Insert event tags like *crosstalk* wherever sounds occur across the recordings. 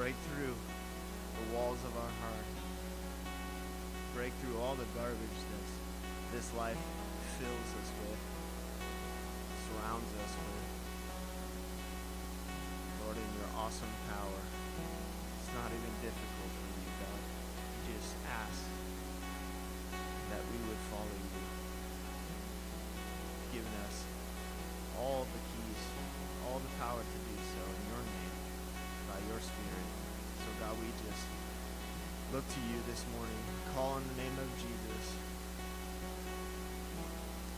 break through the walls of our heart. Break through all the garbage that this life fills us with, surrounds us with. Lord, in your awesome power, it's not even difficult for you, God. Just ask that we would follow you, giving us all the your Spirit. So, God, we just look to you this morning, call on the name of Jesus.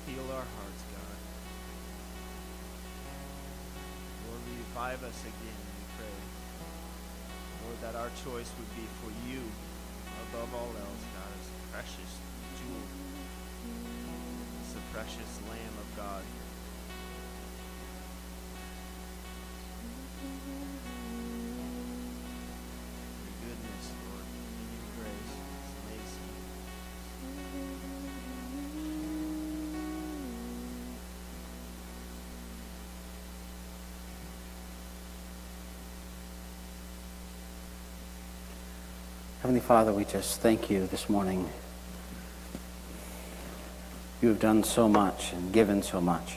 Heal our hearts, God. Lord, revive us again, we pray. Lord, that our choice would be for you above all else, God, as a precious jewel, as the precious Lamb of God. Heavenly Father, we just thank you this morning. You have done so much and given so much.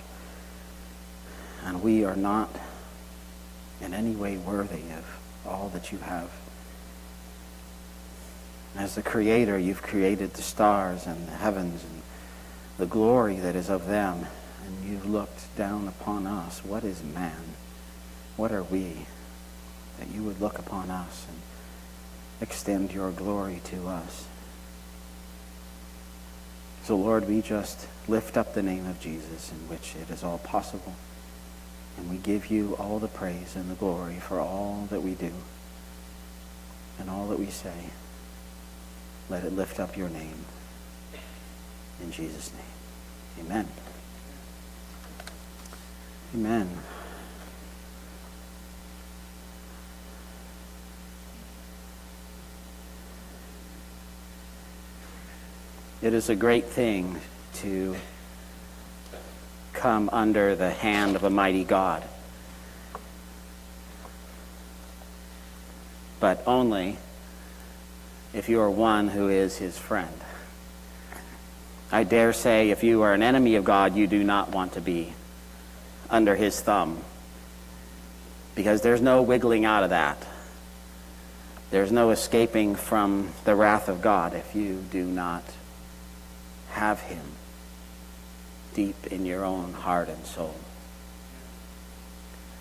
And we are not in any way worthy of all that you have. As the Creator, you've created the stars and the heavens and the glory that is of them. And you've looked down upon us. What is man? What are we? That you would look upon us and extend your glory to us. So, Lord, we just lift up the name of Jesus in which it is all possible. And we give you all the praise and the glory for all that we do and all that we say. Let it lift up your name. In Jesus' name. Amen. Amen. It is a great thing to come under the hand of a mighty God. But only if you are one who is his friend. I dare say if you are an enemy of God, you do not want to be under his thumb. Because there's no wiggling out of that. There's no escaping from the wrath of God if you do not have him deep in your own heart and soul.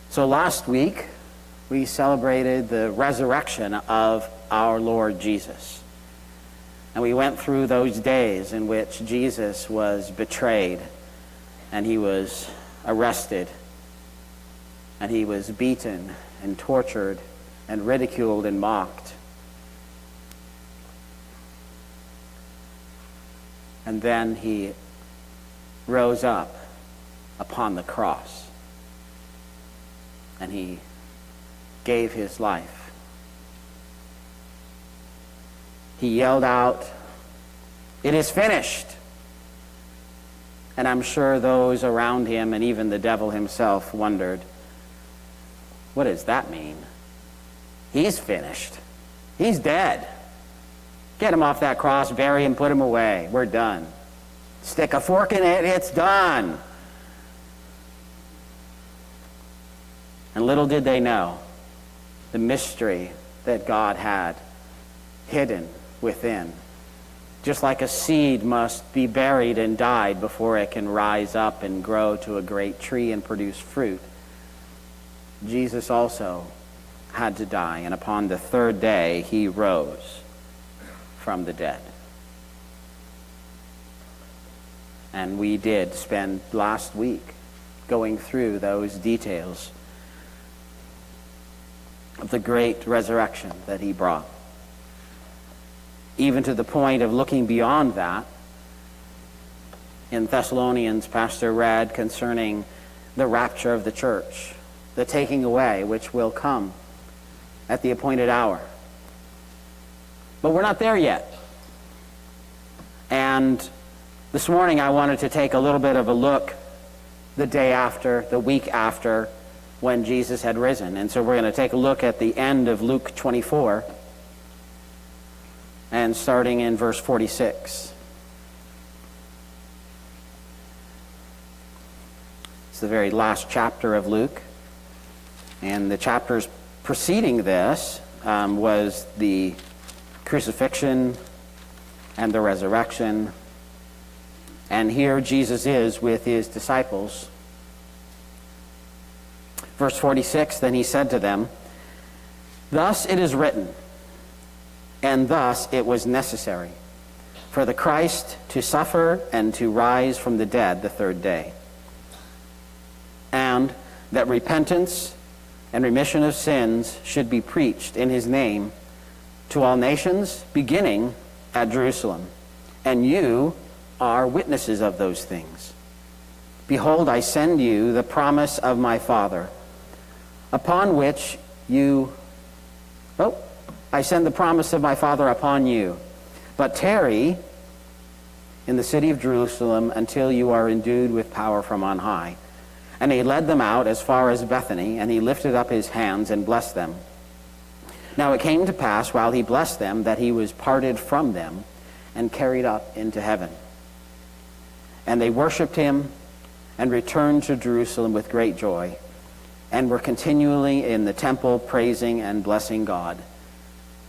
So last week, we celebrated the resurrection of our Lord Jesus. And we went through those days in which Jesus was betrayed and he was arrested and he was beaten and tortured and ridiculed and mocked. And then he rose up upon the cross and he gave his life. He yelled out, It is finished. And I'm sure those around him and even the devil himself wondered, What does that mean? He's finished. He's dead. Get him off that cross, bury him, put him away. We're done. Stick a fork in it, it's done. And little did they know the mystery that God had hidden within. Just like a seed must be buried and died before it can rise up and grow to a great tree and produce fruit, Jesus also had to die, and upon the third day he rose from the dead. And we did spend last week going through those details of the great resurrection that he brought. Even to the point of looking beyond that. In Thessalonians, Pastor read concerning the rapture of the church, the taking away, which will come at the appointed hour. But we're not there yet. And this morning I wanted to take a little bit of a look the day after, the week after, when Jesus had risen. And so we're going to take a look at the end of Luke 24 and starting in verse 46. It's the very last chapter of Luke. And the chapters preceding this um, was the crucifixion and the resurrection. And here Jesus is with his disciples. Verse 46 Then he said to them, Thus it is written, and thus it was necessary for the Christ to suffer and to rise from the dead the third day, and that repentance and remission of sins should be preached in his name to all nations, beginning at Jerusalem. And you are witnesses of those things. Behold, I send you the promise of my Father, upon which you. Oh, I send the promise of my Father upon you. But tarry in the city of Jerusalem until you are endued with power from on high. And he led them out as far as Bethany, and he lifted up his hands and blessed them. Now it came to pass while he blessed them that he was parted from them and carried up into heaven. And they worshiped him and returned to Jerusalem with great joy and were continually in the temple praising and blessing God.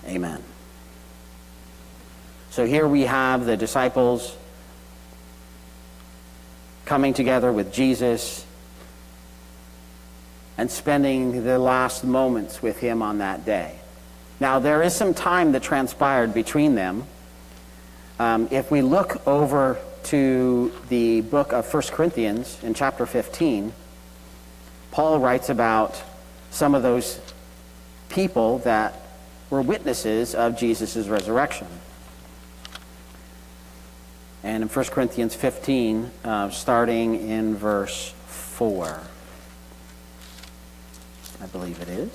Amen. So here we have the disciples coming together with Jesus and spending the last moments with him on that day. Now, there is some time that transpired between them. Um, if we look over to the book of 1 Corinthians in chapter 15, Paul writes about some of those people that were witnesses of Jesus' resurrection. And in 1 Corinthians 15, uh, starting in verse 4, I believe it is.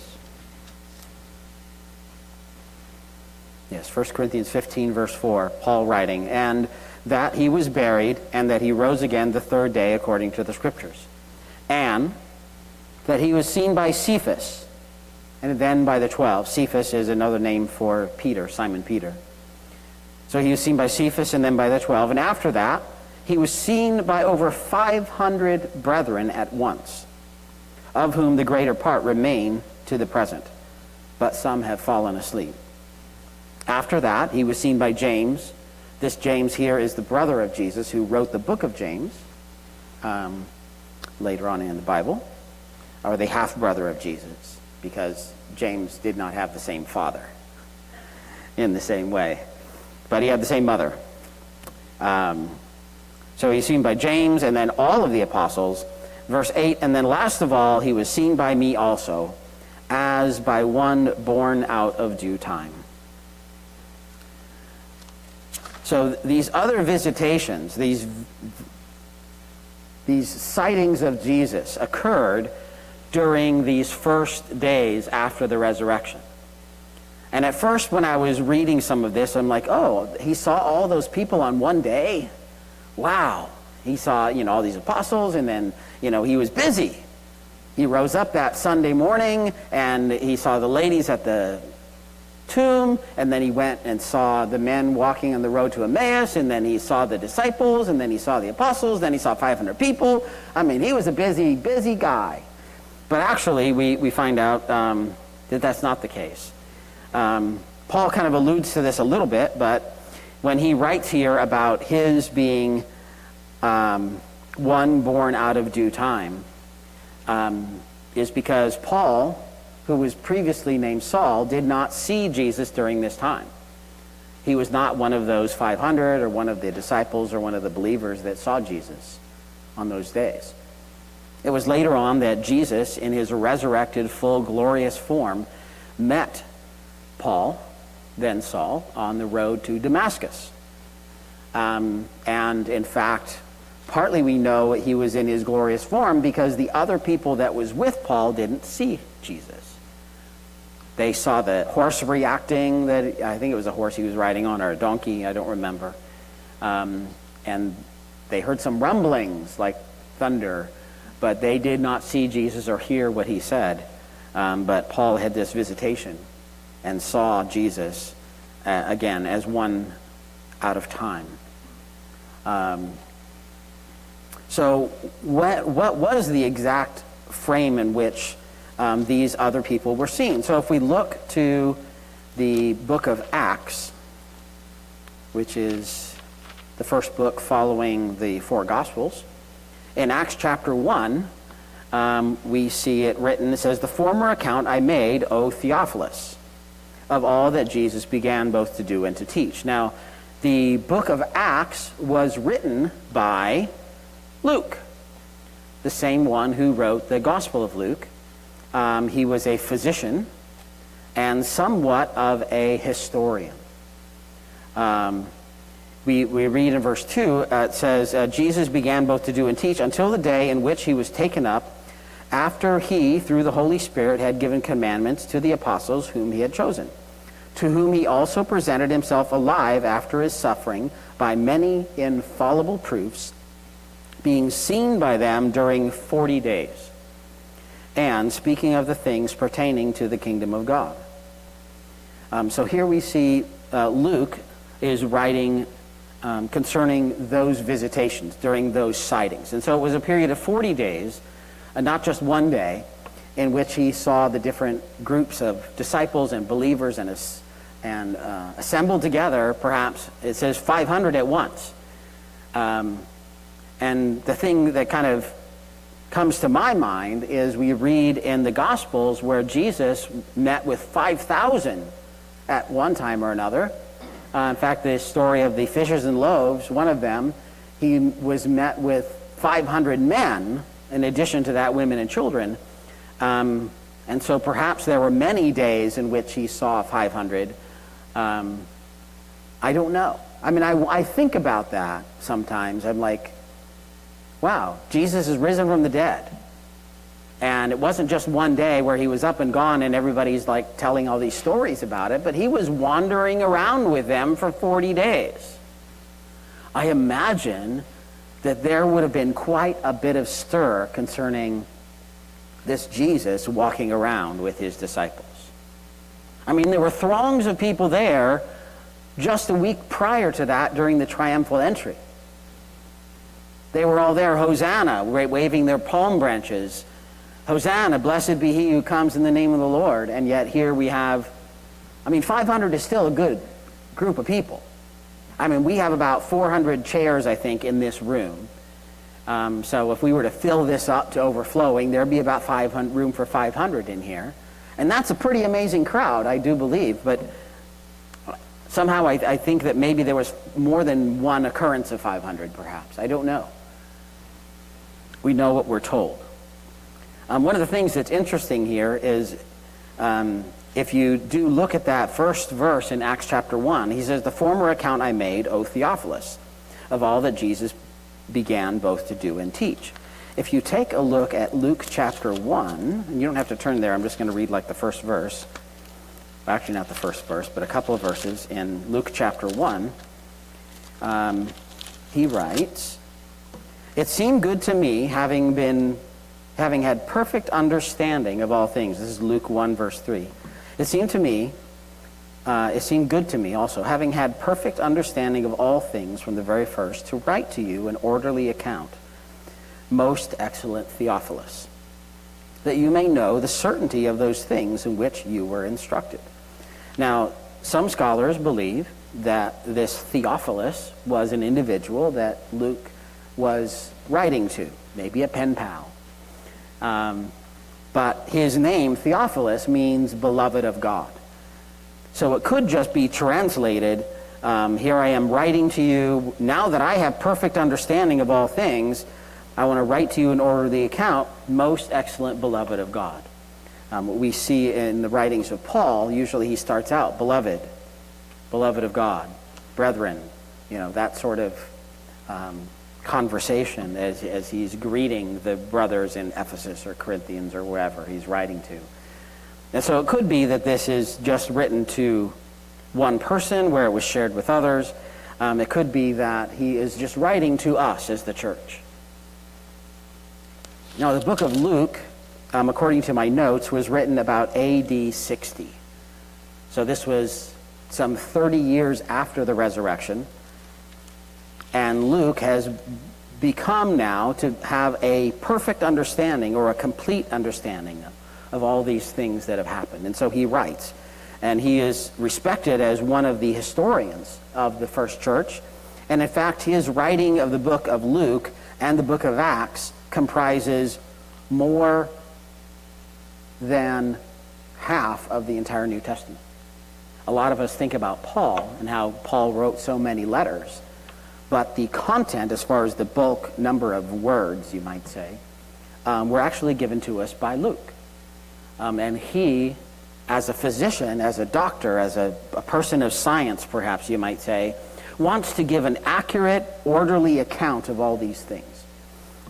Yes, 1 Corinthians 15, verse 4, Paul writing, and that he was buried, and that he rose again the third day according to the Scriptures, and that he was seen by Cephas, and then by the twelve. Cephas is another name for Peter, Simon Peter. So he was seen by Cephas and then by the twelve, and after that, he was seen by over 500 brethren at once, of whom the greater part remain to the present, but some have fallen asleep. After that, he was seen by James. This James here is the brother of Jesus who wrote the book of James um, later on in the Bible, or the half brother of Jesus, because James did not have the same father in the same way, but he had the same mother. Um, so he's seen by James and then all of the apostles. Verse 8, and then last of all, he was seen by me also, as by one born out of due time. So these other visitations, these, these sightings of Jesus occurred during these first days after the resurrection. And at first, when I was reading some of this, I'm like, oh, he saw all those people on one day? Wow. He saw, you know, all these apostles, and then, you know, he was busy. He rose up that Sunday morning, and he saw the ladies at the tomb, and then he went and saw the men walking on the road to Emmaus, and then he saw the disciples, and then he saw the apostles, then he saw 500 people. I mean, he was a busy, busy guy. But actually, we, we find out um, that that's not the case. Um, Paul kind of alludes to this a little bit, but when he writes here about his being um, one born out of due time, um, is because Paul who was previously named Saul, did not see Jesus during this time. He was not one of those 500 or one of the disciples or one of the believers that saw Jesus on those days. It was later on that Jesus, in his resurrected, full, glorious form, met Paul, then Saul, on the road to Damascus. Um, and in fact, partly we know he was in his glorious form because the other people that was with Paul didn't see Jesus. They saw the horse reacting, that I think it was a horse he was riding on, or a donkey, I don't remember. Um, and they heard some rumblings like thunder. but they did not see Jesus or hear what he said. Um, but Paul had this visitation and saw Jesus uh, again as one out of time. Um, so, what, what was the exact frame in which um, these other people were seen? So, if we look to the book of Acts, which is the first book following the four Gospels, in Acts chapter 1, um, we see it written, it says, The former account I made, O Theophilus, of all that Jesus began both to do and to teach. Now, the book of Acts was written by Luke, the same one who wrote the Gospel of Luke. Um, he was a physician and somewhat of a historian. Um, we, we read in verse 2, uh, it says, uh, Jesus began both to do and teach until the day in which he was taken up, after he, through the Holy Spirit, had given commandments to the apostles whom he had chosen, to whom he also presented himself alive after his suffering by many infallible proofs, being seen by them during 40 days, and speaking of the things pertaining to the kingdom of God. Um, so here we see uh, Luke is writing um, concerning those visitations during those sightings. And so it was a period of 40 days, and not just one day, in which he saw the different groups of disciples and believers and, and uh, assembled together, perhaps, it says 500 at once. Um, and the thing that kind of comes to my mind is we read in the Gospels where Jesus met with 5,000 at one time or another. Uh, in fact, the story of the fishers and loaves, one of them, he was met with 500 men, in addition to that, women and children. Um, and so perhaps there were many days in which he saw 500. Um, I don't know. I mean, I, I think about that sometimes. I'm like, wow, Jesus is risen from the dead. And it wasn't just one day where he was up and gone and everybody's like telling all these stories about it, but he was wandering around with them for 40 days. I imagine that there would have been quite a bit of stir concerning this Jesus walking around with his disciples. I mean, there were throngs of people there just a week prior to that during the triumphal entry. They were all there, Hosanna, waving their palm branches Hosanna, blessed be he who comes in the name of the Lord. And yet here we have, I mean, 500 is still a good group of people. I mean, we have about 400 chairs, I think, in this room. Um, so if we were to fill this up to overflowing, there'd be about 500, room for 500 in here. And that's a pretty amazing crowd, I do believe. But somehow I, I think that maybe there was more than one occurrence of 500, perhaps. I don't know. We know what we're told. Um, one of the things that's interesting here is um, if you do look at that first verse in Acts chapter 1, he says, The former account I made, O Theophilus, of all that Jesus began both to do and teach. If you take a look at Luke chapter 1, and you don't have to turn there, I'm just going to read like the first verse. Actually, not the first verse, but a couple of verses in Luke chapter 1. Um, he writes, It seemed good to me, having been having had perfect understanding of all things. This is Luke 1, verse 3. It seemed to me, uh, it seemed good to me also, having had perfect understanding of all things from the very first, to write to you an orderly account, most excellent Theophilus, that you may know the certainty of those things in which you were instructed. Now, some scholars believe that this Theophilus was an individual that Luke was writing to, maybe a pen pal um, but his name, Theophilus, means beloved of God. So it could just be translated um, Here I am writing to you. Now that I have perfect understanding of all things, I want to write to you in order the account, most excellent beloved of God. Um, we see in the writings of Paul, usually he starts out, beloved, beloved of God, brethren, you know, that sort of um, conversation as, as he's greeting the brothers in Ephesus or Corinthians or wherever he's writing to. And so it could be that this is just written to one person where it was shared with others. Um, it could be that he is just writing to us as the church. Now, the book of Luke, um, according to my notes, was written about AD 60. So this was some 30 years after the resurrection. And Luke has become now to have a perfect understanding or a complete understanding of, all these things that have happened. And so he writes. And he is respected as one of the historians of the first church. And in fact, his writing of the book of Luke and the book of Acts comprises more than half of the entire New Testament. A lot of us think about Paul and how Paul wrote so many letters, but the content, as far as the bulk number of words, you might say, um, were actually given to us by Luke. Um, and he, as a physician, as a doctor, as a, a person of science, perhaps you might say, wants to give an accurate, orderly account of all these things.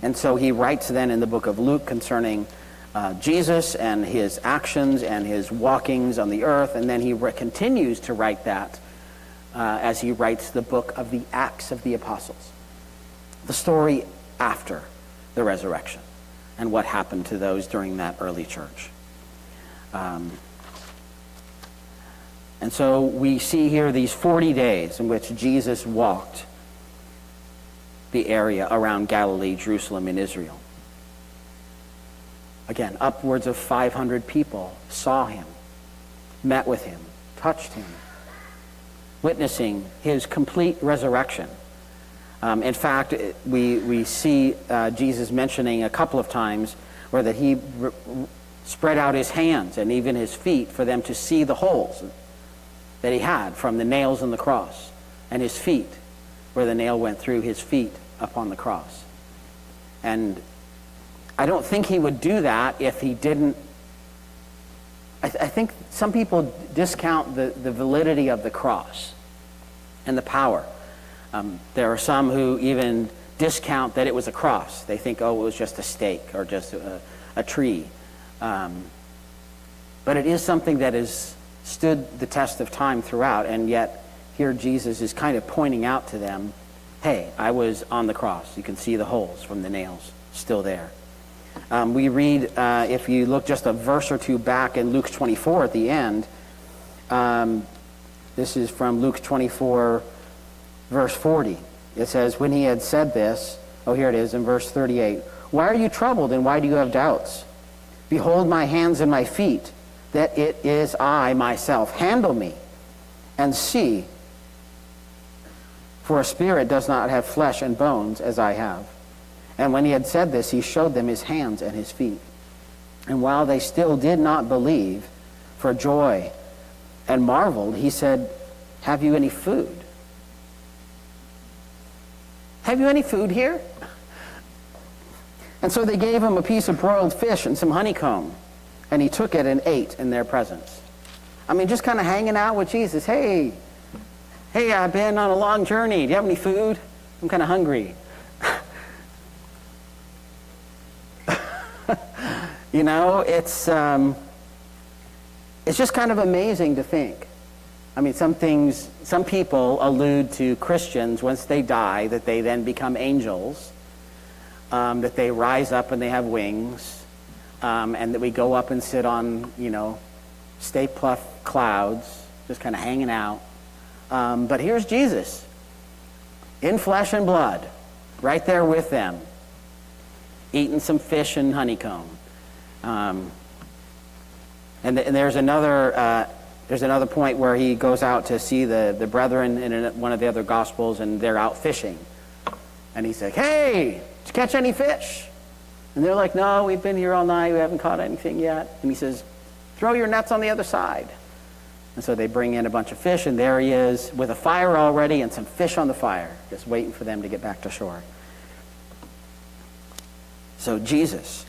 And so he writes then in the book of Luke concerning uh, Jesus and his actions and his walkings on the earth, and then he continues to write that uh, as he writes the book of the Acts of the Apostles, the story after the resurrection and what happened to those during that early church. Um, and so we see here these 40 days in which Jesus walked the area around Galilee, Jerusalem, and Israel. Again, upwards of 500 people saw him, met with him, touched him, witnessing his complete resurrection. Um, in fact, we, we see uh, Jesus mentioning a couple of times where that he re- spread out his hands and even his feet for them to see the holes that he had from the nails in the cross, and his feet where the nail went through his feet upon the cross. And I don't think he would do that if he didn't. I, th- I think some people discount the, the validity of the cross and the power. Um, there are some who even discount that it was a cross. They think, oh, it was just a stake or just a, a tree. Um, but it is something that has stood the test of time throughout, and yet here Jesus is kind of pointing out to them hey, I was on the cross. You can see the holes from the nails still there. Um, we read, uh, if you look just a verse or two back in Luke 24 at the end, um, this is from Luke 24, verse 40. It says, When he had said this, oh, here it is in verse 38 Why are you troubled and why do you have doubts? Behold my hands and my feet, that it is I myself. Handle me and see for a spirit does not have flesh and bones as I have. And when he had said this, he showed them his hands and his feet. And while they still did not believe for joy and marveled, he said, Have you any food? Have you any food here? And so they gave him a piece of broiled fish and some honeycomb. And he took it and ate in their presence. I mean, just kind of hanging out with Jesus. Hey, Hey, I've been on a long journey. Do you have any food? I'm kind of hungry. You know, it's, um, it's just kind of amazing to think. I mean, some things, some people allude to Christians once they die that they then become angels, um, that they rise up and they have wings, um, and that we go up and sit on, you know, stay puff clouds, just kind of hanging out. Um, but here's Jesus in flesh and blood, right there with them, eating some fish and honeycomb. Um, and, th- and, there's another uh, there's another point where he goes out to see the, the brethren in one of the other gospels, and they're out fishing. And he's like, "Hey, did you catch any fish?" And they're like, "No, we've been here all night. We haven't caught anything yet." And he says, "Throw your nets on the other side." And so they bring in a bunch of fish, and there he is with a fire already and some fish on the fire, just waiting for them to get back to shore. So Jesus,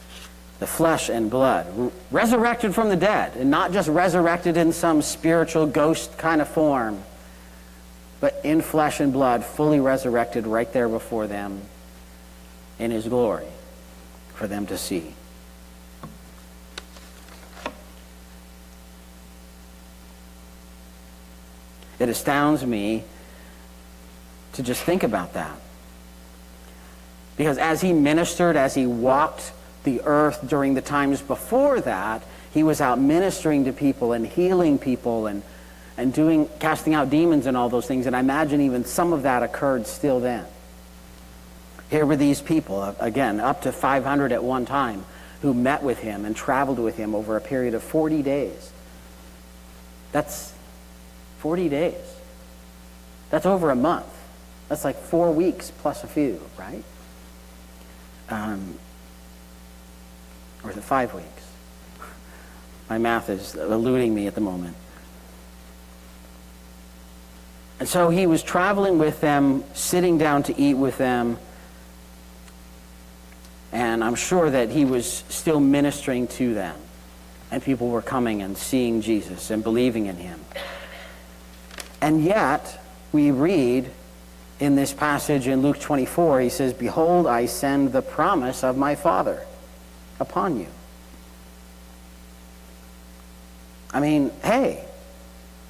the flesh and blood, resurrected from the dead, and not just resurrected in some spiritual ghost kind of form, but in flesh and blood, fully resurrected right there before them in his glory for them to see. It astounds me to just think about that. Because as he ministered, as he walked the earth during the times before that, he was out ministering to people and healing people and, and doing, casting out demons and all those things. And I imagine even some of that occurred still then. Here were these people, uh, again, up to 500 at one time, who met with him and traveled with him over a period of 40 days. That's 40 days. That's over a month. That's like four weeks plus a few, right? Um, or is it five weeks? My math is eluding me at the moment. And so he was traveling with them, sitting down to eat with them. And I'm sure that he was still ministering to them. And people were coming and seeing Jesus and believing in him. And yet, we read in this passage in Luke 24, he says, Behold, I send the promise of my Father upon you. I mean, hey,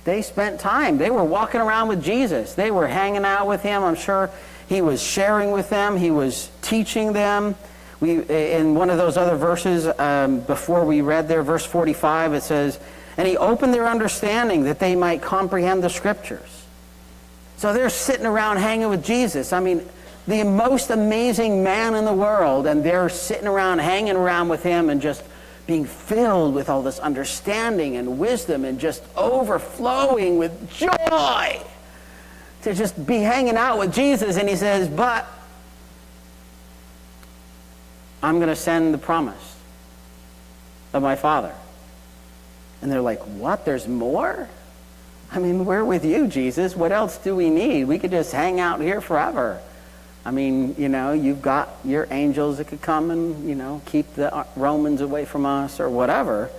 they spent time. They were walking around with Jesus. They were hanging out with him. I'm sure he was sharing with them. He was teaching them. We, in one of those other verses um, before we read there, verse 45, it says, And he opened their understanding that they might comprehend the scriptures. So they're sitting around hanging with Jesus. I mean, the most amazing man in the world, and they're sitting around hanging around with him and just being filled with all this understanding and wisdom and just overflowing with joy to just be hanging out with Jesus. And he says, But I'm going to send the promise of my Father. And they're like, What? There's more? I mean, we're with you, Jesus. What else do we need? We could just hang out here forever. I mean, you know, you've got your angels that could come and, you know, keep the uh, Romans away from us or whatever.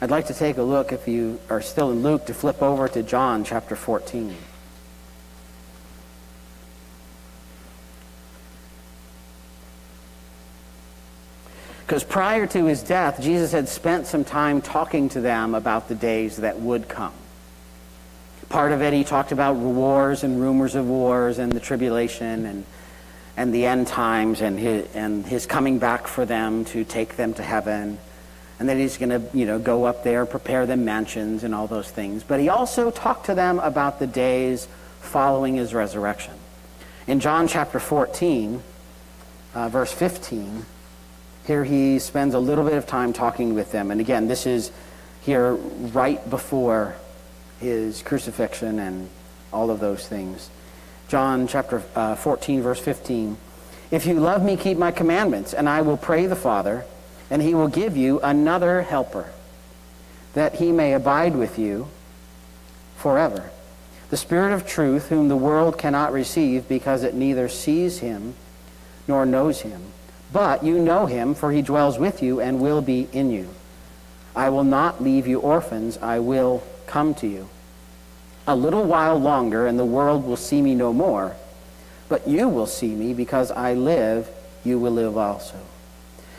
I'd like to take a look, if you are still in Luke, to flip over to John chapter 14. Because prior to his death, Jesus had spent some time talking to them about the days that would come. Part of it, he talked about wars and rumors of wars and the tribulation and, and the end times and his, and his coming back for them to take them to heaven. And that he's going to, you know, go up there, prepare them mansions and all those things. But he also talked to them about the days following his resurrection. In John chapter 14, uh, verse 15, here he spends a little bit of time talking with them. And again, this is here right before his crucifixion and all of those things. John chapter uh, 14, verse 15. If you love me, keep my commandments, and I will pray the Father, and he will give you another helper, that he may abide with you forever. The Spirit of truth, whom the world cannot receive because it neither sees him nor knows him. But you know him, for he dwells with you and will be in you. I will not leave you orphans, I will come to you. A little while longer, and the world will see me no more. But you will see me, because I live, you will live also.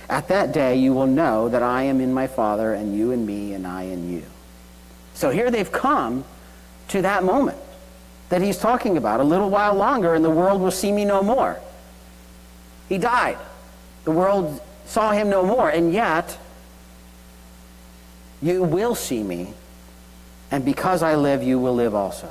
At that day you will know that I am in my Father, and you in me, and I in you. So here they've come to that moment that he's talking about. A little while longer, and the world will see me no more. He died. The world saw him no more, and yet you will see me and because I live, you will live also.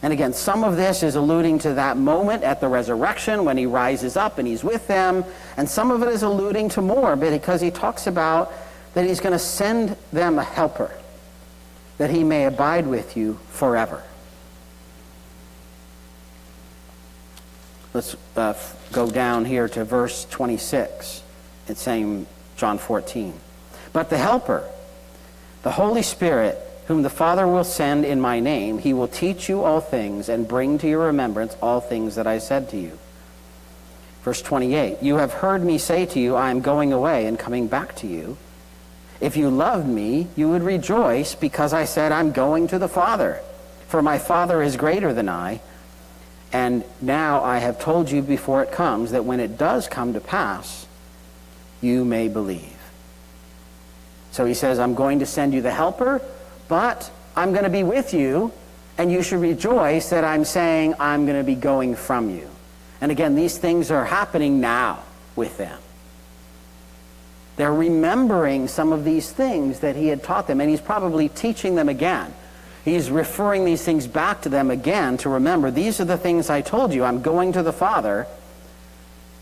And again, some of this is alluding to that moment at the resurrection when he rises up and he's with them. And some of it is alluding to more because he talks about that he's going to send them a helper that he may abide with you forever. Let's uh, go down here to verse 26. It's saying John 14. But the helper, the Holy Spirit, whom the Father will send in my name, he will teach you all things and bring to your remembrance all things that I said to you. Verse 28 You have heard me say to you, I am going away and coming back to you. If you loved me, you would rejoice because I said, I'm going to the Father, for my Father is greater than I. And now I have told you before it comes that when it does come to pass, you may believe. So he says, I'm going to send you the Helper but I'm going to be with you, and you should rejoice that I'm saying I'm going to be going from you. And again, these things are happening now with them. They're remembering some of these things that he had taught them, and he's probably teaching them again. He's referring these things back to them again to remember these are the things I told you. I'm going to the Father,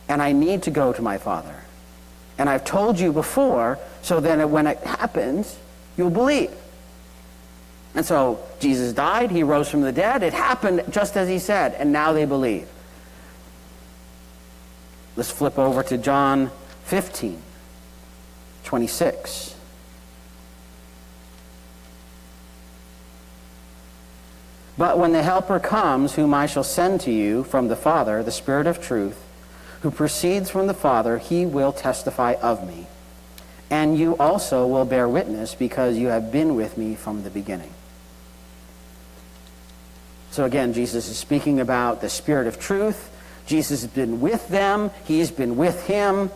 and I need to go to my Father. And I've told you before, so then when it happens, you'll believe. And so Jesus died, he rose from the dead. It happened just as he said, and now they believe. Let's flip over to John 15. 26. But when the Helper comes, whom I shall send to you from the Father, the Spirit of truth, who proceeds from the Father, he will testify of me. And you also will bear witness because you have been with me from the beginning. So again, Jesus is speaking about the Spirit of truth. Jesus has been with them, he's been with him.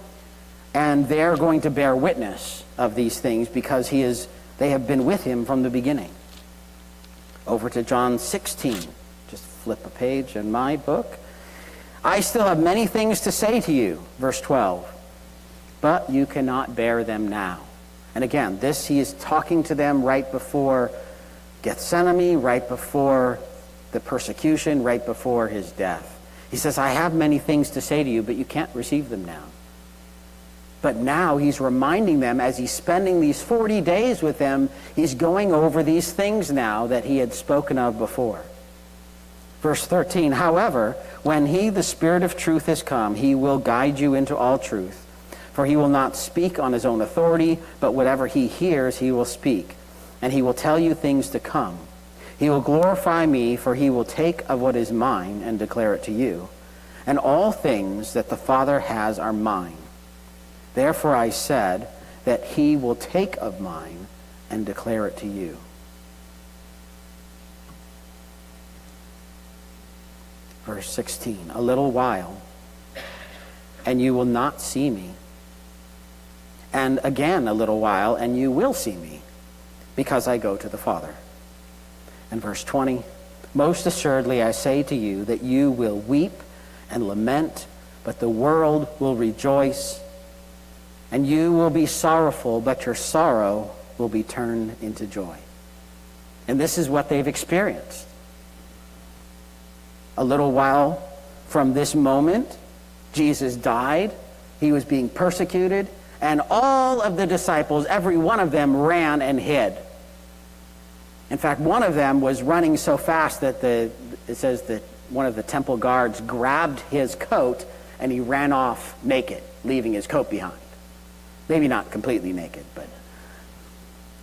And they're going to bear witness of these things because he is they have been with him from the beginning. Over to john 16 just flip a page in my book. I still have many things to say to you verse 12 but you cannot bear them now. And again this he is talking to them right before gethsemane right before the persecution right before his death he says i have many things to say to you but you can't receive them now but now he's reminding them as he's spending these 40 days with them, he's going over these things now that he had spoken of before. Verse 13, however, when he, the Spirit of truth, has come, he will guide you into all truth. For he will not speak on his own authority, but whatever he hears, he will speak. And he will tell you things to come. He will glorify me, for he will take of what is mine and declare it to you. And all things that the Father has are mine. Therefore I said that he will take of mine and declare it to you. Verse 16 A little while, and you will not see me. And again a little while, and you will see me, because I go to the Father. And verse 20 Most assuredly I say to you that you will weep and lament, but the world will rejoice and you will be sorrowful, but your sorrow will be turned into joy. And this is what they've experienced. A little while from this moment, Jesus died, he was being persecuted, and all of the disciples, every one of them, ran and hid. In fact, one of them was running so fast that the, it says that one of the temple guards grabbed his coat and he ran off naked, leaving his coat behind. Maybe not completely naked, but.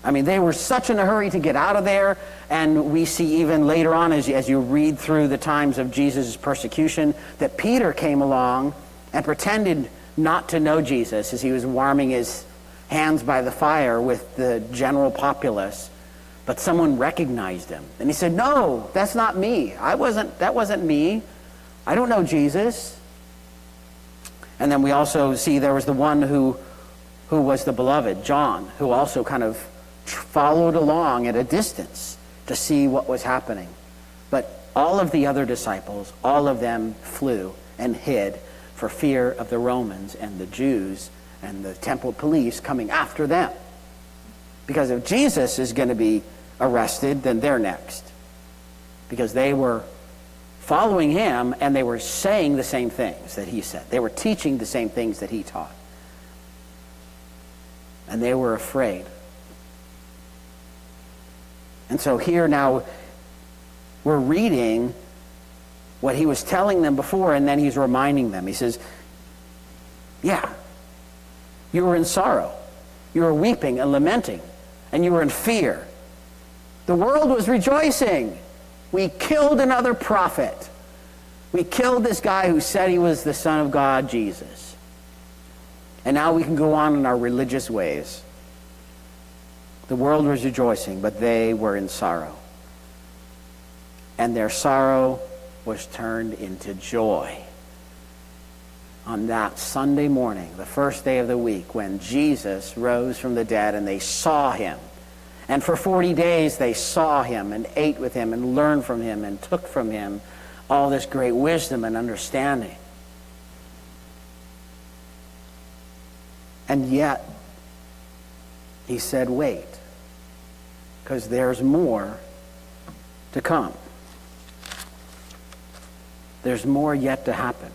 I mean, they were such in a hurry to get out of there. And we see even later on, as as you read through the times of Jesus' persecution, that Peter came along and pretended not to know Jesus as he was warming his hands by the fire with the general populace. But someone recognized him. And he said, No, that's not me. I wasn't, that wasn't me. I don't know Jesus. And then we also see there was the one who who was the beloved, John, who also kind of followed along at a distance to see what was happening. But all of the other disciples, all of them flew and hid for fear of the Romans and the Jews and the temple police coming after them. Because if Jesus is going to be arrested, then they're next. Because they were following him and they were saying the same things that he said. They were teaching the same things that he taught and they were afraid. And so here now we're reading what he was telling them before, and then he's reminding them. He says, Yeah, you were in sorrow, you were weeping and lamenting, and you were in fear. The world was rejoicing. We killed another prophet. We killed this guy who said he was the Son of God, Jesus. And now we can go on in our religious ways. The world was rejoicing, but they were in sorrow. And their sorrow was turned into joy on that Sunday morning, the first day of the week, when Jesus rose from the dead and they saw him. And for 40 days they saw him and ate with him and learned from him and took from him all this great wisdom and understanding. And yet, he said, wait, because there's more to come. There's more yet to happen.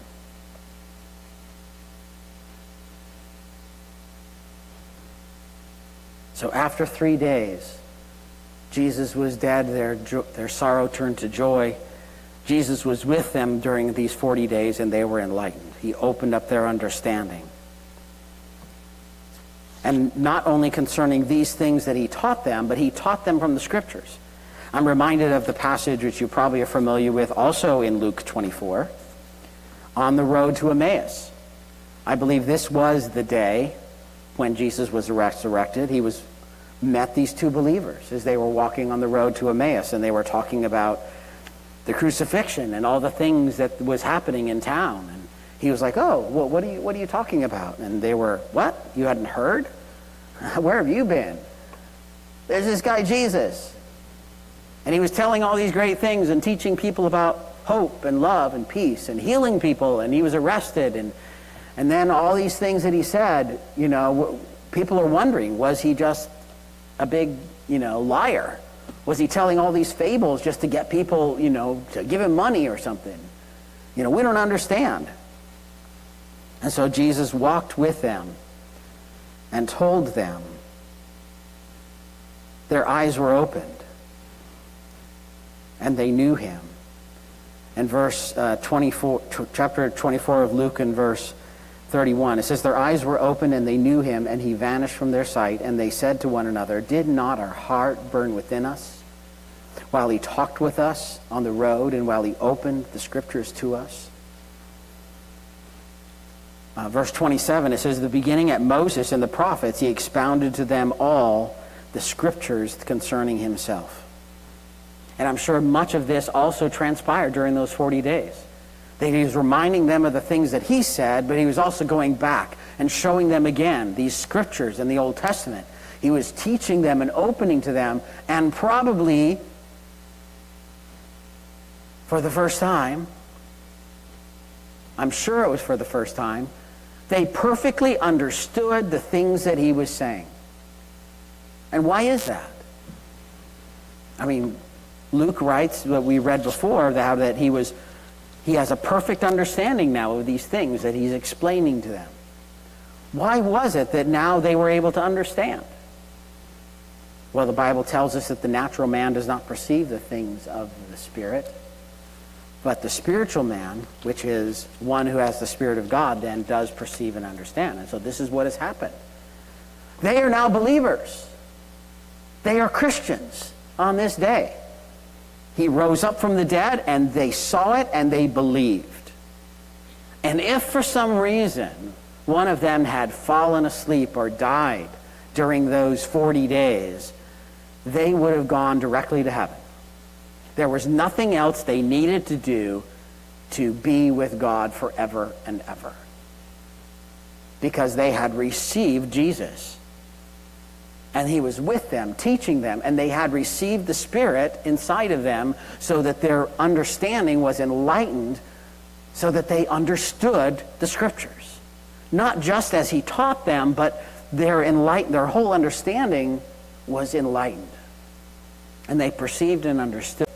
So after three days, Jesus was dead, their, their sorrow turned to joy. Jesus was with them during these 40 days, and they were enlightened. He opened up their understanding. And not only concerning these things that he taught them, but he taught them from the scriptures. I'm reminded of the passage which you probably are familiar with also in Luke 24 on the road to Emmaus. I believe this was the day when Jesus was resurrected. He was met these two believers as they were walking on the road to Emmaus and they were talking about the crucifixion and all the things that was happening in town. And he was like, "Oh, well, what are you what are you talking about?" And they were, "What? You hadn't heard? *laughs* Where have you been?" There's this guy Jesus. And he was telling all these great things and teaching people about hope and love and peace and healing people and he was arrested and and then all these things that he said, you know, people are wondering, was he just a big, you know, liar? Was he telling all these fables just to get people, you know, to give him money or something? You know, we don't understand. And so Jesus walked with them and told them. Their eyes were opened and they knew him. In verse uh, 24, chapter 24 of Luke and verse 31, it says, Their eyes were opened and they knew him, and he vanished from their sight. And they said to one another, Did not our heart burn within us while he talked with us on the road and while he opened the scriptures to us? Uh, verse 27, it says, The beginning at Moses and the prophets, he expounded to them all the scriptures concerning himself. And I'm sure much of this also transpired during those 40 days. That he was reminding them of the things that he said, but he was also going back and showing them again these scriptures in the Old Testament. He was teaching them and opening to them, and probably for the first time, I'm sure it was for the first time, they perfectly understood the things that he was saying. And why is that? I mean, Luke writes what we read before, that he was he has a perfect understanding now of these things that he's explaining to them. Why was it that now they were able to understand? Well, the Bible tells us that the natural man does not perceive the things of the Spirit. But the spiritual man, which is one who has the Spirit of God, then does perceive and understand. And so this is what has happened. They are now believers. They are Christians on this day. He rose up from the dead, and they saw it and they believed. And if for some reason one of them had fallen asleep or died during those 40 days, they would have gone directly to heaven. There was nothing else they needed to do to be with God forever and ever because they had received Jesus. And he was with them, teaching them, and they had received the Spirit inside of them so that their understanding was enlightened, so that they understood the Scriptures. Not just as he taught them, but their, enlightened, their whole understanding was enlightened. And they perceived and understood.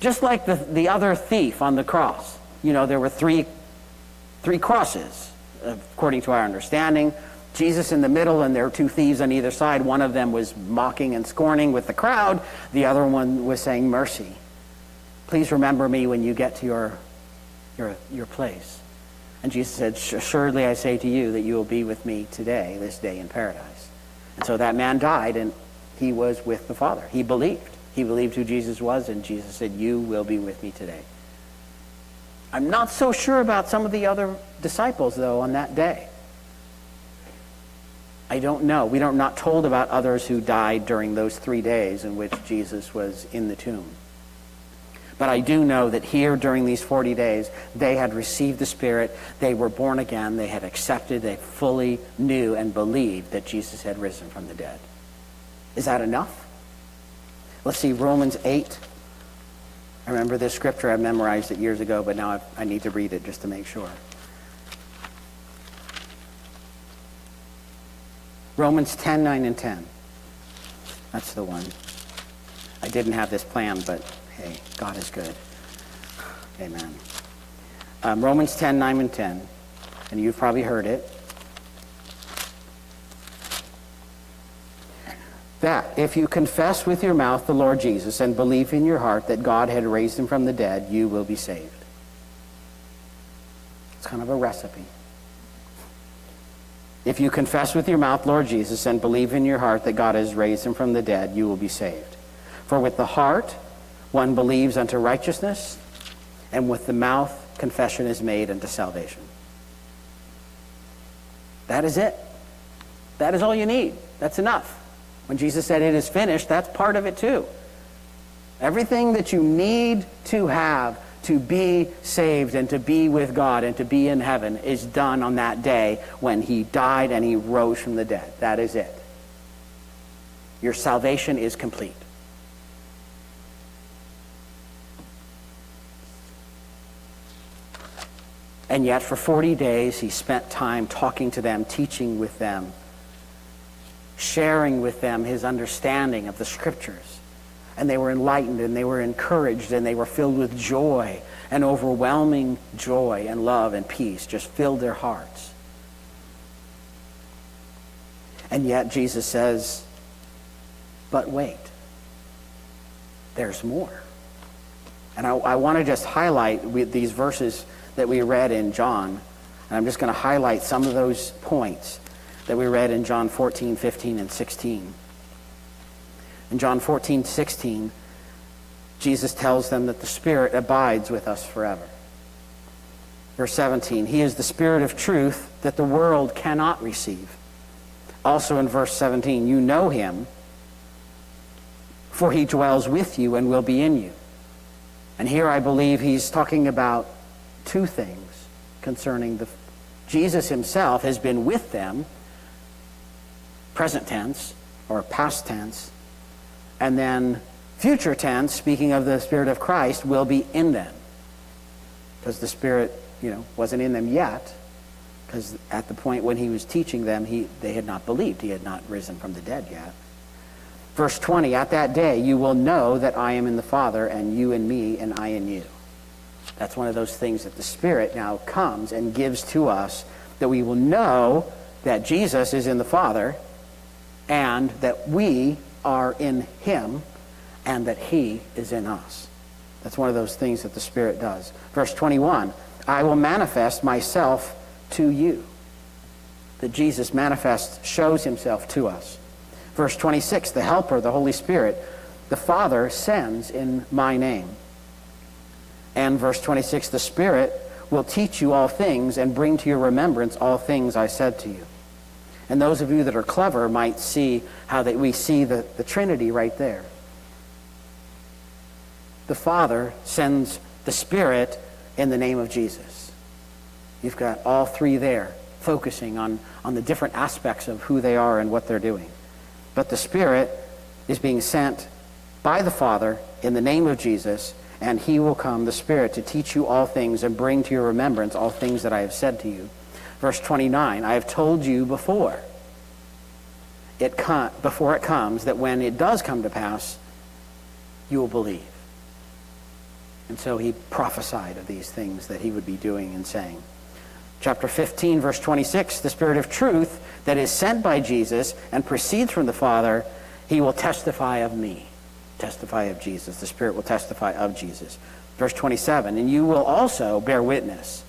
Just like the, the other thief on the cross. You know, there were three, three crosses, according to our understanding. Jesus in the middle, and there were two thieves on either side. One of them was mocking and scorning with the crowd, the other one was saying, Mercy. Please remember me when you get to your, your, your place. And Jesus said, Assuredly I say to you that you will be with me today, this day in paradise. And so that man died, and he was with the Father. He believed. He believed who Jesus was, and Jesus said, You will be with me today. I'm not so sure about some of the other disciples, though, on that day. I don't know. We are not told about others who died during those three days in which Jesus was in the tomb. But I do know that here during these 40 days, they had received the Spirit, they were born again, they had accepted, they fully knew and believed that Jesus had risen from the dead. Is that enough? Let's see, Romans 8. I remember this scripture, I memorized it years ago, but now I've, i need to read it just to make sure. Romans 10, 9, and 10. That's the one. I didn't have this plan, but hey, God is good. Amen. Um, Romans 10, 9, and 10. And you've probably heard it. That if you confess with your mouth the Lord Jesus and believe in your heart that God had raised him from the dead, you will be saved. It's kind of a recipe. If you confess with your mouth Lord Jesus and believe in your heart that God has raised him from the dead, you will be saved. For with the heart one believes unto righteousness, and with the mouth confession is made unto salvation. That is it. That is all you need. That's enough. When Jesus said it is finished, that's part of it too. Everything that you need to have to be saved and to be with God and to be in heaven is done on that day when he died and he rose from the dead. That is it. Your salvation is complete. And yet, for 40 days, he spent time talking to them, teaching with them, sharing with them his understanding of the scriptures. And they were enlightened and they were encouraged and they were filled with joy and overwhelming joy and love and peace just filled their hearts. And yet, Jesus says, but wait, there's more. And I, I want to just highlight with these verses that we read in John. And I'm just going to highlight some of those points that we read in John 14, 15, and 16. In John 14, 16, Jesus tells them that the Spirit abides with us forever. Verse 17, He is the Spirit of truth that the world cannot receive. Also in verse 17, you know Him, for He dwells with you and will be in you. And here I believe He's talking about two things concerning the Jesus himself has been with them present tense or past tense and then future tense speaking of the spirit of Christ will be in them. Because the spirit you know wasn't in them yet because at the point when he was teaching them he they had not believed. He had not risen from the dead yet. Verse 20 at that day you will know that I am in the father and you in me and I in you. That's one of those things that the Spirit now comes and gives to us that we will know that Jesus is in the Father and that we are in Him and that He is in us. That's one of those things that the Spirit does. Verse 21 I will manifest myself to you. That Jesus manifests, shows Himself to us. Verse 26 The Helper, the Holy Spirit, the Father sends in my name. And verse 26 the Spirit will teach you all things and bring to your remembrance all things I said to you. And those of you that are clever might see how that we see the, the Trinity right there. The Father sends the Spirit in the name of Jesus. You've got all three there, focusing on, on the different aspects of who they are and what they're doing. But the Spirit is being sent by the Father in the name of Jesus and he will come, the Spirit, to teach you all things and bring to your remembrance all things that I have said to you. Verse 29, I have told you before. It com- before it comes, that when it does come to pass, you will believe. And so he prophesied of these things that he would be doing and saying. Chapter 15, verse 26 The Spirit of truth that is sent by Jesus and proceeds from the Father, he will testify of me testify of Jesus. The Spirit will testify of Jesus. Verse 27 And you will also bear witness,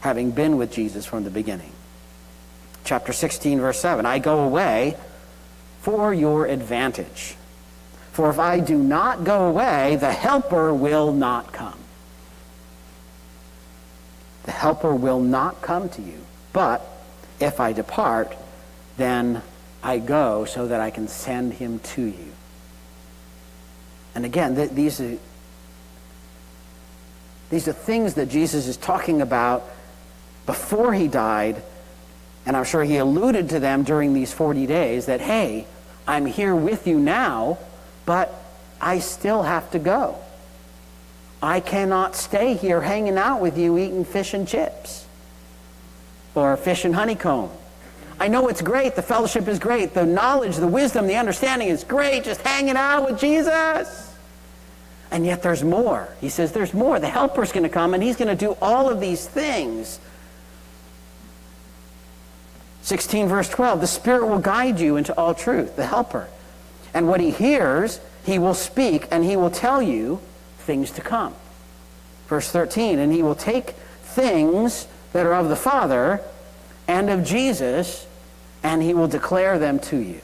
having been with Jesus from the beginning. Chapter 16, verse 7 I go away for your advantage. For if I do not go away, the Helper will not come. The Helper will not come to you. But if I depart, then I go so that I can send him to you. And again, th- these are these are things that Jesus is talking about before he died, and I'm sure he alluded to them during these 40 days that, hey, I'm here with you now, but I still have to go. I cannot stay here hanging out with you eating fish and chips or fish and honeycomb. I know it's great. The fellowship is great. The knowledge, the wisdom, the understanding is great. Just hanging out with Jesus. And yet there's more. He says there's more. The helper's going to come and he's going to do all of these things. 16 verse 12, the Spirit will guide you into all truth, the helper. And what he hears, he will speak and he will tell you things to come. Verse 13, and he will take things that are of the Father and of Jesus, and he will declare them to you.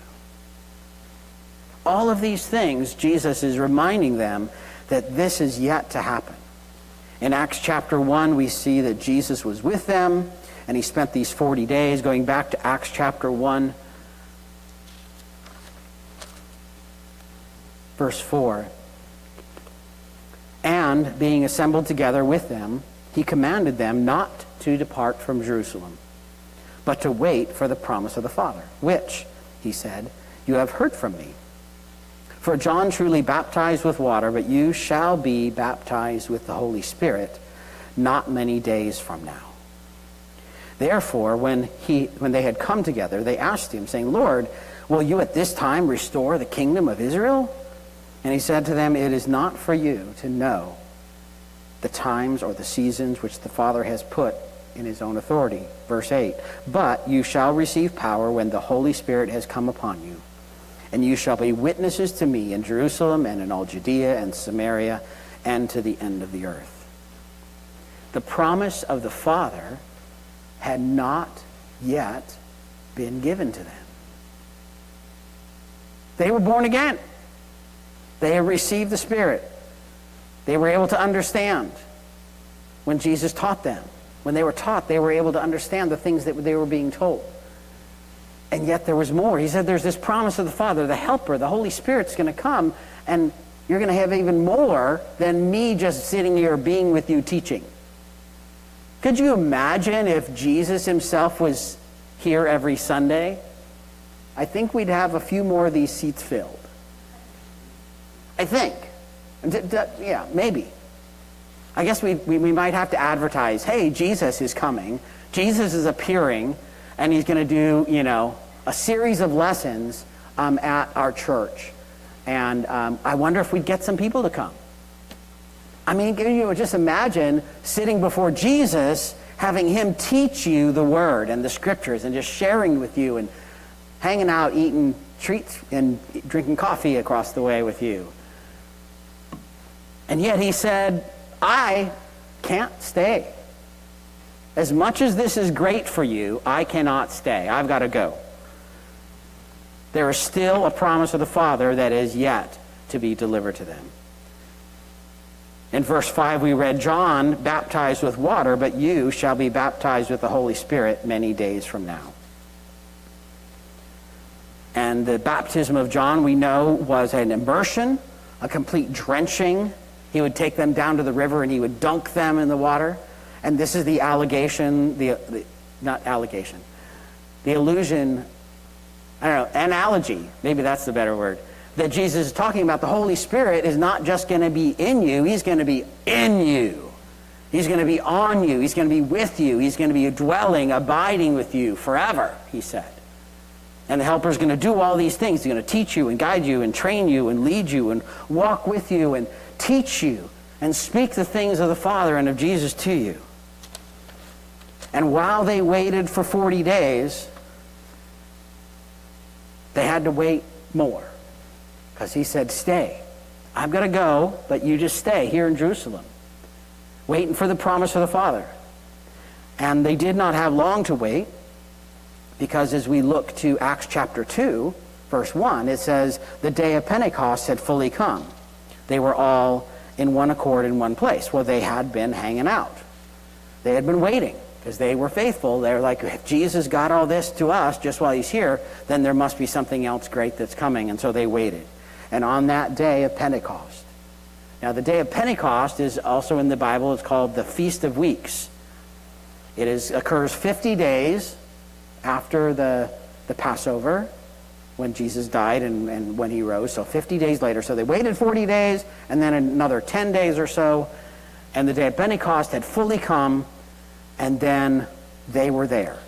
All of these things, Jesus is reminding them that this is yet to happen. In Acts chapter 1, we see that Jesus was with them, and he spent these 40 days. Going back to Acts chapter 1, verse 4. And being assembled together with them, he commanded them not to depart from Jerusalem, but to wait for the promise of the Father, which, he said, you have heard from me. For John truly baptized with water, but you shall be baptized with the Holy Spirit not many days from now. Therefore, when, he, when they had come together, they asked him, saying, Lord, will you at this time restore the kingdom of Israel? And he said to them, It is not for you to know the times or the seasons which the Father has put in his own authority. Verse 8 But you shall receive power when the Holy Spirit has come upon you. And you shall be witnesses to me in Jerusalem and in all Judea and Samaria and to the end of the earth. The promise of the Father had not yet been given to them. They were born again. They had received the Spirit. They were able to understand when Jesus taught them. When they were taught, they were able to understand the things that they were being told. And yet there was more. He said there's this promise of the Father, the Helper, the Holy Spirit's going to come, and you're going to have even more than me just sitting here being with you teaching. Could you imagine if Jesus himself was here every Sunday? I think we'd have a few more of these seats filled. I think. Yeah, maybe. I guess we, we, we might have to advertise, hey, Jesus is coming. Jesus is appearing, and he's going to do, you know, a series of lessons um, at our church. And um, I wonder if we'd get some people to come. I mean, you just imagine sitting before Jesus, having him teach you the word and the scriptures, and just sharing with you and hanging out, eating treats and drinking coffee across the way with you. And yet he said, I can't stay. As much as this is great for you, I cannot stay. I've got to go. There is still a promise of the Father that is yet to be delivered to them. In verse 5, we read, John baptized with water, but you shall be baptized with the Holy Spirit many days from now. And the baptism of John, we know, was an immersion, a complete drenching he would take them down to the river and he would dunk them in the water. And this is the allegation, the, the not allegation, the illusion, I don't know, analogy, maybe that's the better word, that Jesus is talking about. The Holy Spirit is not just going to be in you, He's going to be in you. He's going to be on you. He's going to be with you. He's going to be a dwelling, abiding with you forever, he said. And the helper is going to do all these things. He's going to teach you and guide you and train you and lead you and walk with you and teach you and speak the things of the Father and of Jesus to you. And while they waited for 40 days, they had to wait more. Because he said, Stay. I'm going to go, but you just stay here in Jerusalem, waiting for the promise of the Father. And they did not have long to wait, because as we look to Acts chapter 2, verse 1, it says, The day of Pentecost had fully come. They were all in one accord in one place. Well, they had been hanging out. They had been waiting because they were faithful. They're like, if Jesus got all this to us just while he's here, then there must be something else great that's coming. And so they waited. And on that day of Pentecost, now the day of Pentecost is also in the Bible, it's called the Feast of Weeks. It is, occurs 50 days after the, the Passover when Jesus died and, and when he rose. So 50 days later. So they waited 40 days and then another 10 days or so. And the day of Pentecost had fully come and then they were there.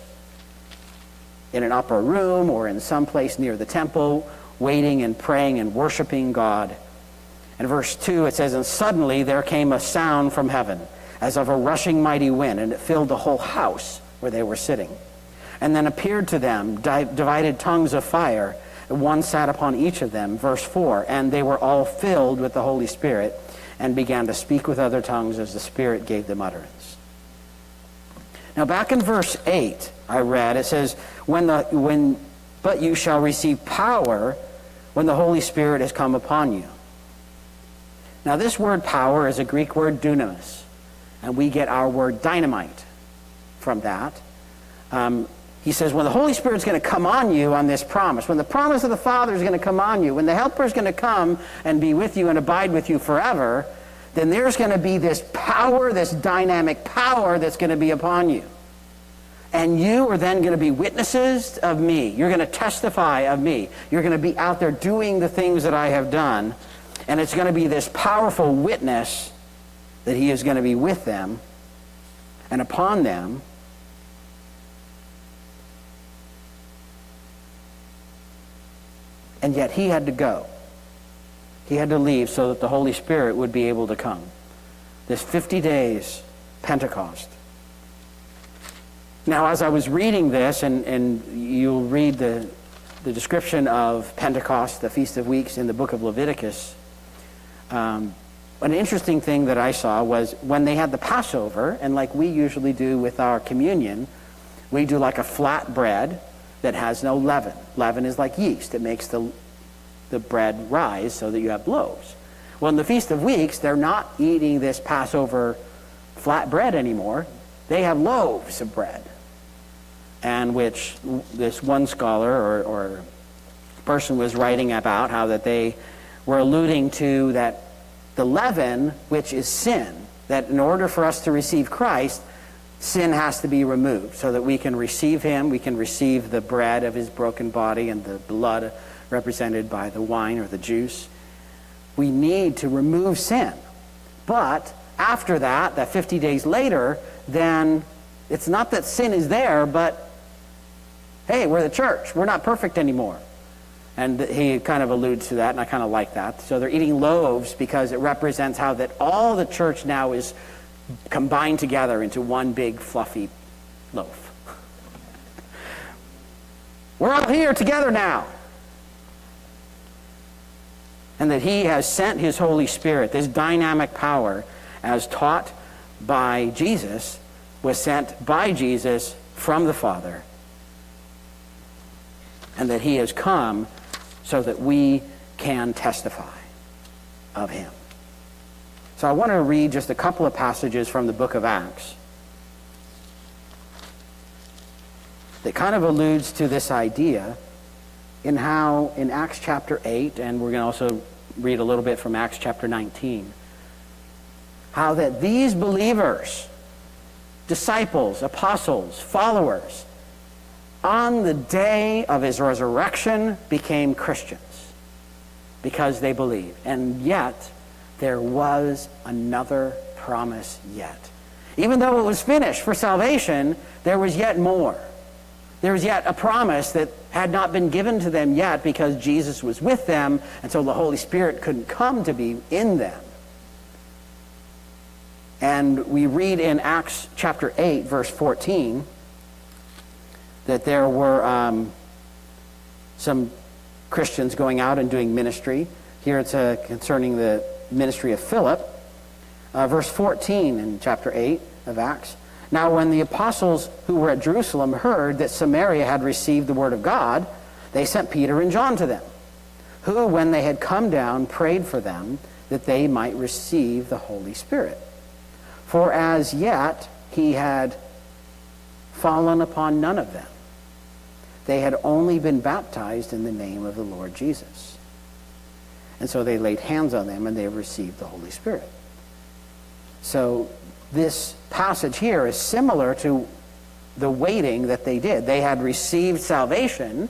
in an upper room or in some place near the temple, waiting and praying and worshiping God. In verse 2, it says, And suddenly there came a sound from heaven, as of a rushing mighty wind, and it filled the whole house where they were sitting. And then appeared to them divided tongues of fire, one sat upon each of them. Verse 4, And they were all filled with the Holy Spirit, and began to speak with other tongues as the Spirit gave them utterance. Now, back in verse 8, I read, it says, when the, when, But you shall receive power when the Holy Spirit has come upon you. Now, this word power is a Greek word dunamis, and we get our word dynamite from that. Um, he says, when the Holy Spirit's going to come on you on this promise, when the promise of the Father is going to come on you, when the Helper is going to come and be with you and abide with you forever, then there's going to be this power, this dynamic power that's going to be upon you. And you are then going to be witnesses of me. You're going to testify of me. You're going to be out there doing the things that I have done. And it's going to be this powerful witness that he is going to be with them and upon them. And yet he had to go. He had to leave so that the Holy Spirit would be able to come. This 50 days, Pentecost. Now, as I was reading this, and, and you'll read the, the description of Pentecost, the Feast of Weeks, in the book of Leviticus, um, an interesting thing that I saw was when they had the Passover, and like we usually do with our communion, we do like a flat bread that has no leaven. Leaven is like yeast, it makes the, the bread rise so that you have loaves. Well, in the Feast of Weeks, they're not eating this Passover flat bread anymore. They have loaves of bread and which this one scholar or, or person was writing about how that they were alluding to that the leaven, which is sin, that in order for us to receive Christ, sin has to be removed so that we can receive him, we can receive the bread of his broken body and the blood represented by the wine or the juice. We need to remove sin. But after that, that 50 days later, then it's not that sin is there, but hey, we're the church. We're not perfect anymore. And he kind of alludes to that, and I kind of like that. So they're eating loaves because it represents how that all the church now is combined together into one big fluffy loaf. *laughs* We're all here together now. And that he has sent his Holy Spirit, this dynamic power, as taught by Jesus, was sent by Jesus from the Father and that he has come so that we can testify of him. So I want to read just a couple of passages from the book of Acts that kind of alludes to this idea in how in Acts chapter 8, and we're going to also read a little bit from Acts chapter 19, how that these believers, disciples, apostles, followers, on the day of his resurrection became Christians because they believed. And yet, there was another promise yet. Even though it was finished for salvation, there was yet more. There was yet a promise that had not been given to them yet because Jesus was with them, and so the Holy Spirit couldn't come to be in them. And we read in Acts chapter 8, verse 14 that there were um, some Christians going out and doing ministry. Here it's uh, concerning the ministry of Philip. Uh, verse 14 in chapter 8 of Acts. Now, when the apostles who were at Jerusalem heard that Samaria had received the word of God, they sent Peter and John to them, who, when they had come down, prayed for them that they might receive the Holy Spirit. For as yet he had fallen upon none of them they had only been baptized in the name of the Lord Jesus. And so they laid hands on them and they received the Holy Spirit. So this passage here is similar to the waiting that they did. They had received salvation.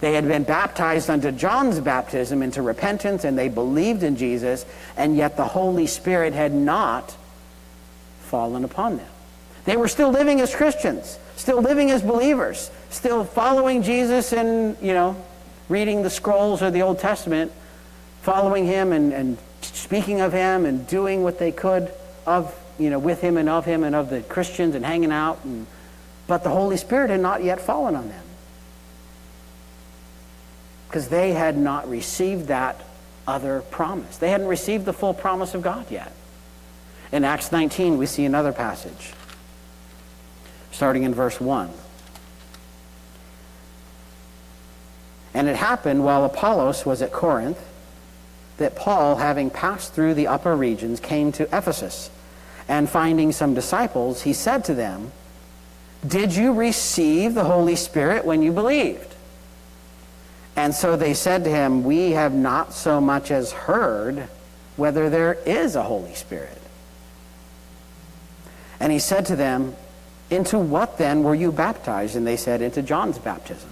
They had been baptized unto John's baptism into repentance and they believed in Jesus, and yet the Holy Spirit had not fallen upon them. They were still living as Christians, still living as believers, still following Jesus and, you know, reading the scrolls or the Old Testament, following him and, and speaking of him and doing what they could of, you know, with him and of him and of the Christians and hanging out. And, but the Holy Spirit had not yet fallen on them because they had not received that other promise. They hadn't received the full promise of God yet. In Acts 19, we see another passage, starting in verse 1. And it happened while Apollos was at Corinth that Paul, having passed through the upper regions, came to Ephesus. And finding some disciples, he said to them, Did you receive the Holy Spirit when you believed? And so they said to him, We have not so much as heard whether there is a Holy Spirit. And he said to them, Into what then were you baptized? And they said, Into John's baptism.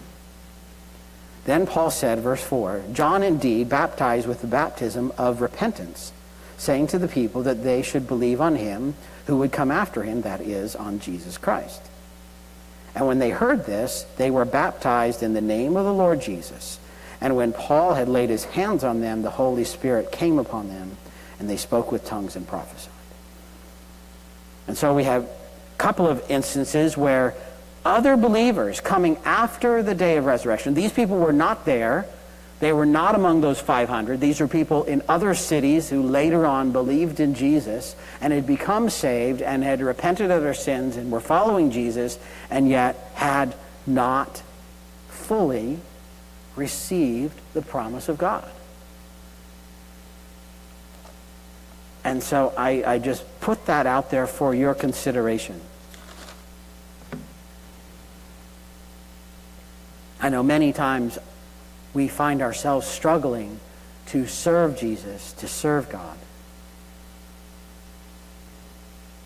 Then Paul said, verse 4 John indeed baptized with the baptism of repentance, saying to the people that they should believe on him who would come after him, that is, on Jesus Christ. And when they heard this, they were baptized in the name of the Lord Jesus. And when Paul had laid his hands on them, the Holy Spirit came upon them, and they spoke with tongues and prophesied. And so we have a couple of instances where other believers coming after the day of resurrection, these people were not there. They were not among those 500. These were people in other cities who later on believed in Jesus and had become saved and had repented of their sins and were following Jesus and yet had not fully received the promise of God. And so I, I just put that out there for your consideration. I know many times we find ourselves struggling to serve Jesus, to serve God.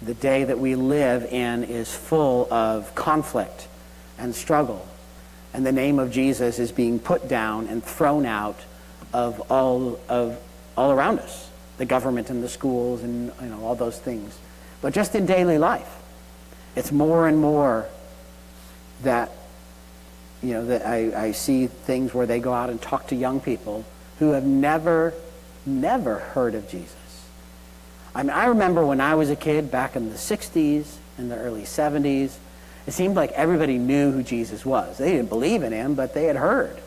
The day that we live in is full of conflict and struggle. And the name of Jesus is being put down and thrown out of all, of all around us the government and the schools and you know, all those things. But just in daily life, it's more and more that you know, that I, I see things where they go out and talk to young people who have never, never heard of Jesus. I mean, I remember when I was a kid back in the 60s, and the early 70s, it seemed like everybody knew who Jesus was. They didn't believe in him, but they had heard.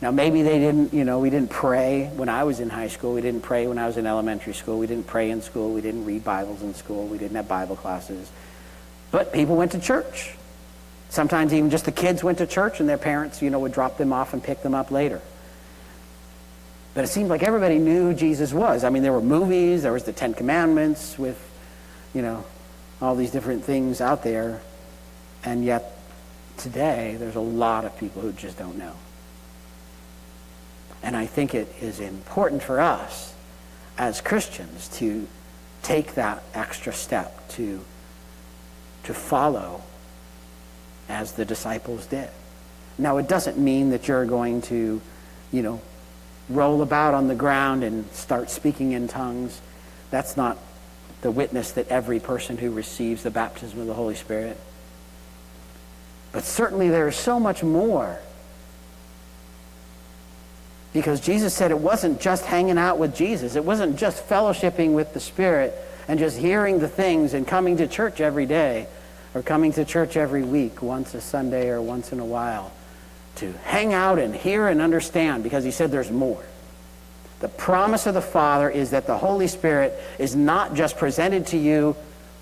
Now, maybe they didn't, you know, we didn't pray when I was in high school. We didn't pray when I was in elementary school. We didn't pray in school. We didn't read Bibles in school. We didn't have Bible classes. But people went to church. Sometimes even just the kids went to church and their parents, you know, would drop them off and pick them up later. But it seemed like everybody knew Jesus was. I mean, there were movies, there was the Ten Commandments with, you know, all these different things out there. And yet, today, there's a lot of people who just don't know. And I think it is important for us as Christians to take that extra step to, to follow as the disciples did. Now, it doesn't mean that you're going to, you know, roll about on the ground and start speaking in tongues. That's not the witness that every person who receives the baptism of the Holy Spirit. But certainly there is so much more. Because Jesus said it wasn't just hanging out with Jesus, it wasn't just fellowshipping with the Spirit and just hearing the things and coming to church every day or coming to church every week, once a Sunday or once in a while, to hang out and hear and understand because he said there's more. The promise of the Father is that the Holy Spirit is not just presented to you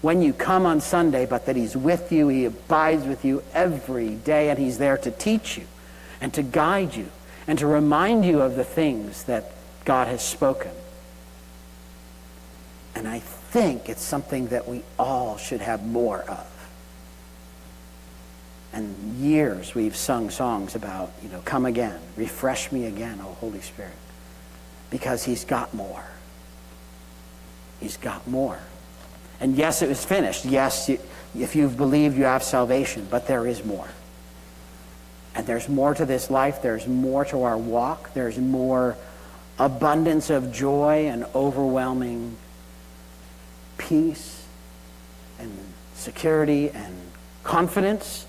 when you come on Sunday, but that He's with you, He abides with you every day, and He's there to teach you and to guide you and to remind you of the things that God has spoken. And I think it's something that we all should have more of and years we've sung songs about, you know, come again, refresh me again, O Holy Spirit. Because he's got more. He's got more. And yes, it was finished. Yes, if you've believed, you have salvation, but there is more. And there's more to this life. There's more to our walk. There's more abundance of joy and overwhelming peace and security and confidence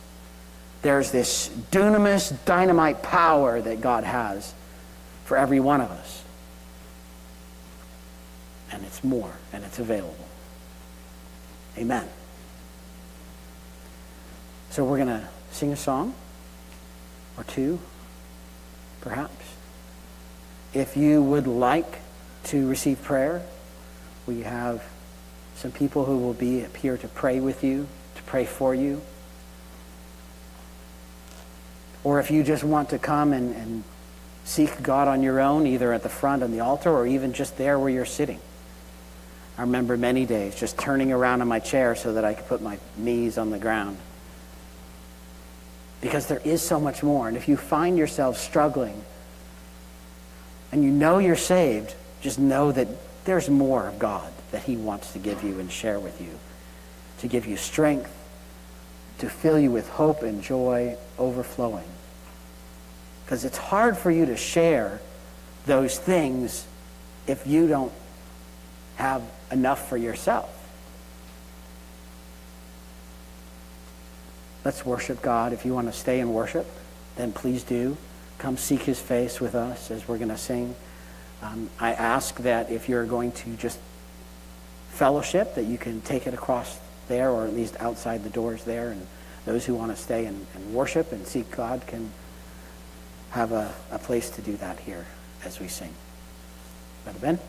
there's this dunamis, dynamite power that God has for every one of us. And it's more, and it's available. Amen. So we're going to sing a song or two, perhaps. If you would like to receive prayer, we have some people who will be here to pray with you, to pray for you. Or if you just want to come and, and seek God on your own, either at the front on the altar or even just there where you're sitting. I remember many days just turning around in my chair so that I could put my knees on the ground. Because there is so much more. And if you find yourself struggling and you know you're saved, just know that there's more of God that He wants to give you and share with you, to give you strength, to fill you with hope and joy overflowing. Because it's hard for you to share those things if you don't have enough for yourself. Let's worship God. If you want to stay and worship, then please do. Come seek his face with us as we're going to sing. Um, I ask that if you're going to just fellowship, that you can take it across there or at least outside the doors there. And those who want to stay and, and worship and seek God can have a, a place to do that here as we sing. Brother Ben?